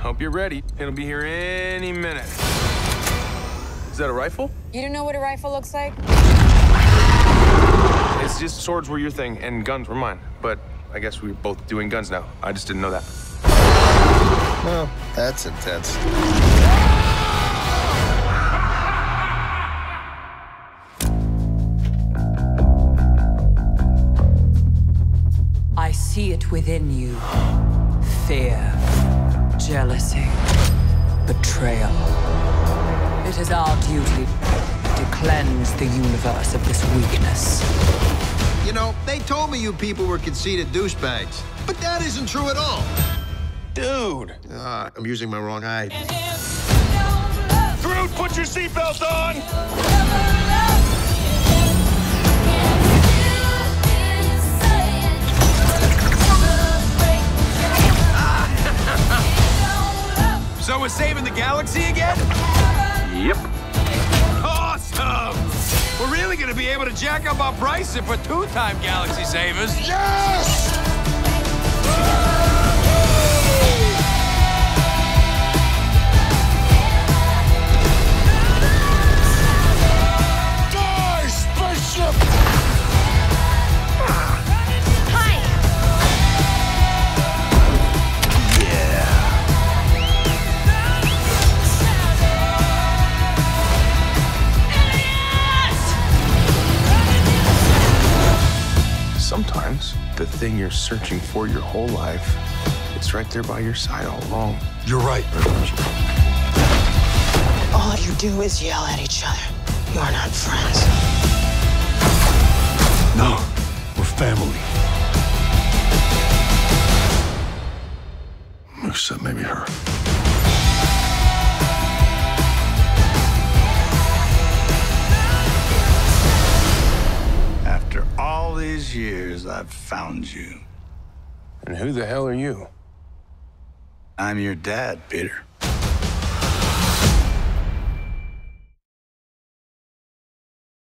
Hope you're ready. It'll be here any minute. Is that a rifle? You don't know what a rifle looks like? It's just swords were your thing and guns were mine. But I guess we're both doing guns now. I just didn't know that. Well, that's intense. I see it within you. Fear, jealousy, betrayal. It is our duty to cleanse the universe of this weakness. You know, they told me you people were conceited douchebags, but that isn't true at all. Dude! Ah, I'm using my wrong eye. Groot, put your seatbelt on! So we're saving the galaxy again? Yep. Awesome! We're really gonna be able to jack up our price if we're two-time galaxy savers. Yes! Sometimes the thing you're searching for your whole life, it's right there by your side all along. You're right. All you do is yell at each other. You're not friends. No, we're family. Except maybe her. These years, I've found you. And who the hell are you? I'm your dad, Peter.